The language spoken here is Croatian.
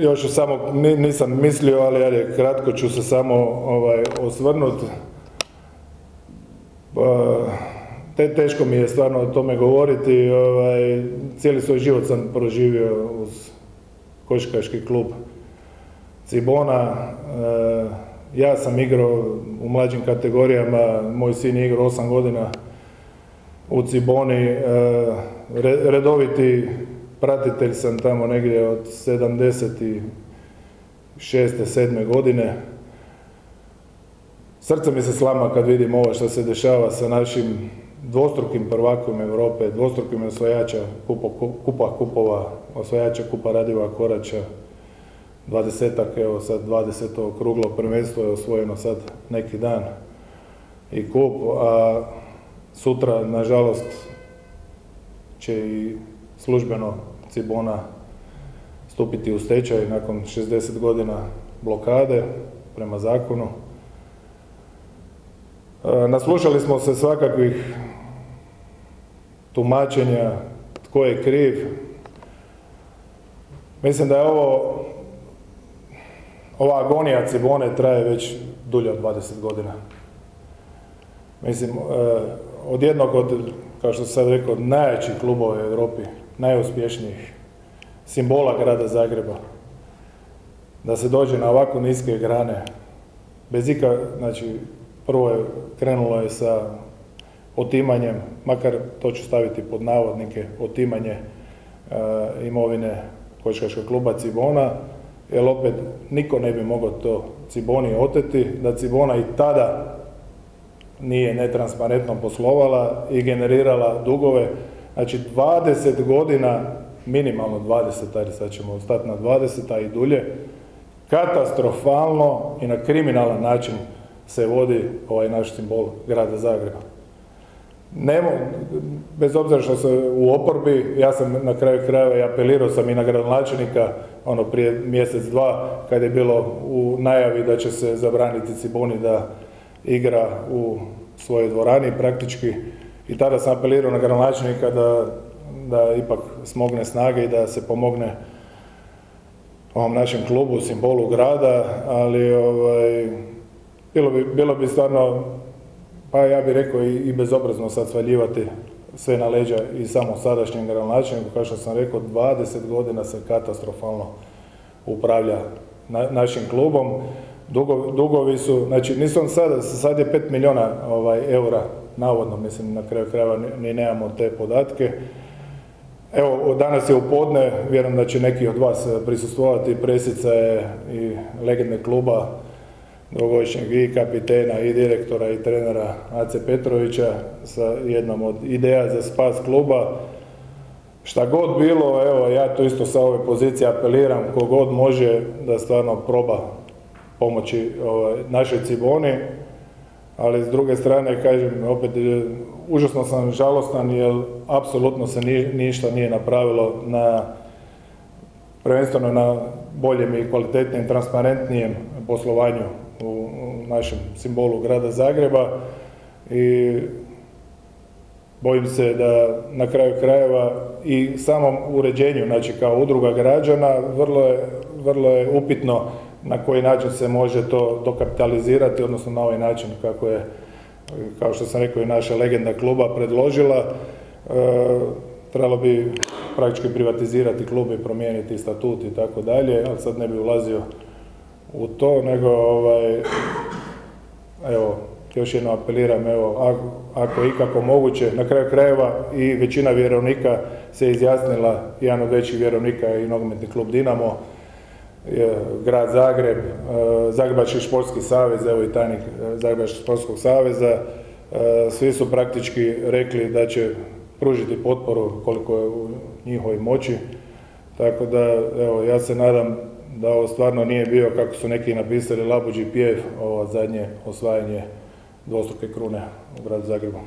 još samo, nisam mislio, ali ajde, kratko ću se samo ovaj, osvrnuti. Pa, te, teško mi je stvarno o tome govoriti. Ovaj, cijeli svoj život sam proživio uz koškaški klub Cibona. Eh, ja sam igrao u mlađim kategorijama, moj sin je igrao 8 godina u Ciboni. Eh, redoviti pratitelj sam tamo negdje od 76. 7. godine. Srce mi se slama kad vidim ovo što se dešava sa našim dvostrukim prvakom Europe, dvostrukim osvajača kupa kupova, osvajača kupa Radiva Korača, dvadesetak, evo sad 20. kruglo prvenstvo je osvojeno sad neki dan i kup, a sutra, nažalost, će i službeno Cibona stupiti u stečaj nakon 60 godina blokade prema zakonu. E, naslušali smo se svakakvih tumačenja tko je kriv. Mislim da je ovo ova agonija Cibone traje već dulje od 20 godina. Mislim, e, od jednog od, kao što sam sad rekao, najjačih klubova u Europi, najuspješnijih, simbola grada Zagreba, da se dođe na ovako niske grane, bez ika, znači, prvo je krenulo je sa otimanjem, makar to ću staviti pod navodnike, otimanje e, imovine koškaškog kluba Cibona, jer opet niko ne bi mogao to Ciboni oteti, da Cibona i tada nije netransparentno poslovala i generirala dugove. Znači 20 godina, minimalno 20, ajde sad ćemo ostati na 20, a i dulje, katastrofalno i na kriminalan način se vodi ovaj naš simbol grada Zagreba. Nemo, bez obzira što sam u oporbi, ja sam na kraju krajeva i apelirao sam i na gradonačelnika ono prije mjesec, dva, kad je bilo u najavi da će se zabraniti Ciboni da igra u svojoj dvorani praktički i tada sam apelirao na gradonačelnika da, da ipak smogne snage i da se pomogne ovom našem klubu, simbolu grada, ali ovaj, bilo, bi, bilo bi stvarno, pa ja bih rekao i, bezobrazno sad svaljivati sve na leđa i samo sadašnjem gradonačelniku, kao što sam rekao, 20 godina se katastrofalno upravlja našim klubom. dugovi su, znači nisu sad, sad je 5 milijuna ovaj, eura, navodno, mislim, na kraju krajeva ni nemamo te podatke. Evo, danas je u podne, vjerujem da će neki od vas prisustvovati, presica je i legendne kluba dvogodišnjeg i kapitena i direktora i trenera Ace Petrovića sa jednom od ideja za spas kluba. Šta god bilo, evo ja to isto sa ove pozicije apeliram, kogod može da stvarno proba pomoći ovaj, našoj Ciboni, ali s druge strane, kažem, opet, e, užasno sam žalostan jer apsolutno se ništa nije napravilo na prvenstveno na boljem i kvalitetnijem, transparentnijem poslovanju u našem simbolu grada Zagreba. I bojim se da na kraju krajeva i samom uređenju, znači kao udruga građana, vrlo je, vrlo je upitno na koji način se može to dokapitalizirati, odnosno na ovaj način kako je, kao što sam rekao i naša legenda kluba predložila, e, trebalo bi praktički privatizirati klub i promijeniti statut i tako dalje, ali sad ne bi ulazio u to, nego ovaj, evo, još jedno apeliram, evo, ako, ako je ikako moguće, na kraju krajeva i većina vjerovnika se izjasnila, jedan od većih vjerovnika i nogometni klub Dinamo, je, grad Zagreb, e, Zagrebački športski savez, evo i tajnik e, Zagrebačkog športskog saveza, e, svi su praktički rekli da će pružiti potporu koliko je u njihovoj moći. Tako da, evo, ja se nadam da ovo stvarno nije bio, kako su neki napisali, labuđi pjev, ovo zadnje osvajanje dvostruke krune u gradu Zagrebu.